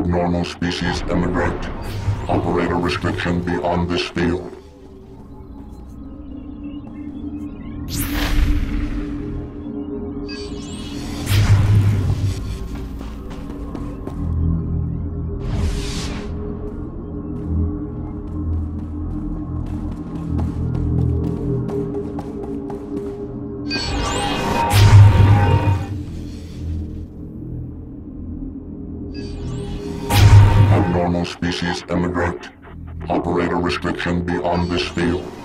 Abnormal species immigrant. Operator restriction beyond this field. Abnormal species immigrant. Operator restriction beyond this field.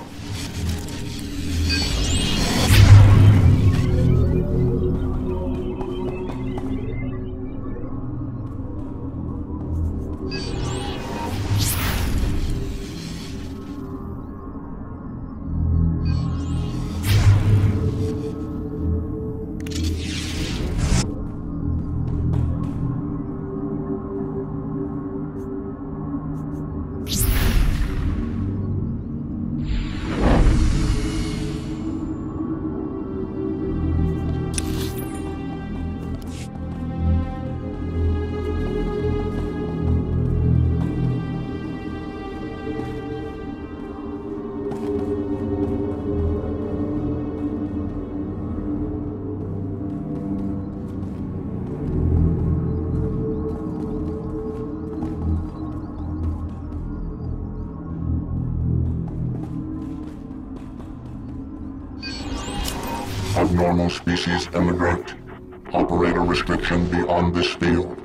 Abnormal species immigrant. Operator restriction beyond this field.